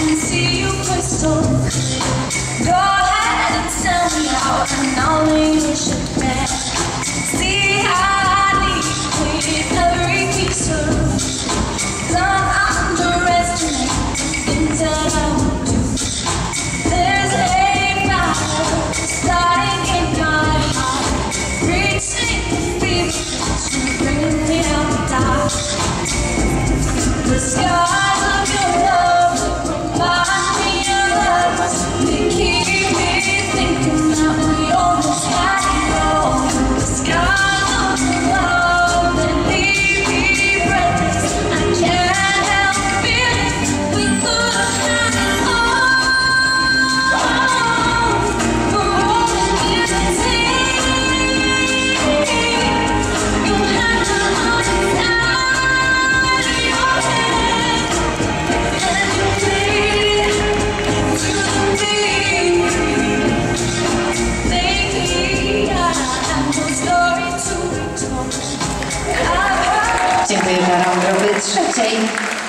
can see you crystal. Go ahead and tell me how I know you should be. See how I leave with every piece of love underestimate things that I would do. There's a fire starting in my heart, reaching the fever. Katarzyny Rąbrowy trzeciej.